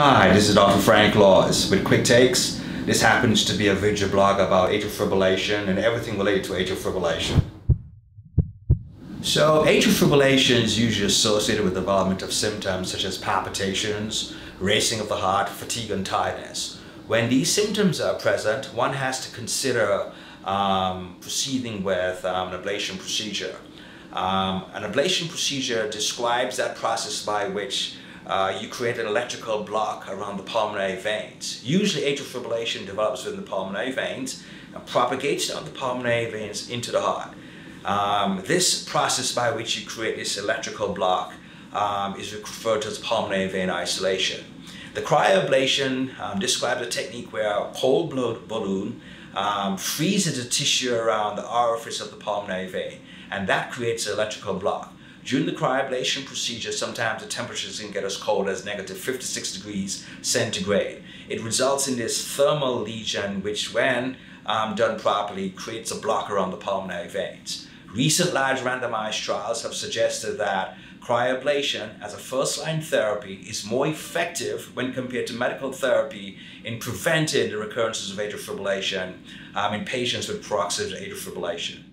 Hi, this is Dr. Frank Laws with Quick Takes. This happens to be a video blog about atrial fibrillation and everything related to atrial fibrillation. So, atrial fibrillation is usually associated with development of symptoms such as palpitations, racing of the heart, fatigue, and tiredness. When these symptoms are present, one has to consider um, proceeding with um, an ablation procedure. Um, an ablation procedure describes that process by which uh, you create an electrical block around the pulmonary veins. Usually atrial fibrillation develops within the pulmonary veins and propagates down the pulmonary veins into the heart. Um, this process by which you create this electrical block um, is referred to as pulmonary vein isolation. The cryoablation um, describes a technique where a cold blood balloon um, freezes the tissue around the orifice of the pulmonary vein, and that creates an electrical block. During the cryoablation procedure, sometimes the temperatures can get as cold as negative 56 degrees centigrade. It results in this thermal lesion, which when um, done properly, creates a block around the pulmonary veins. Recent large randomized trials have suggested that cryoablation as a first-line therapy is more effective when compared to medical therapy in preventing the recurrences of atrial fibrillation um, in patients with paroxysmal atrial fibrillation.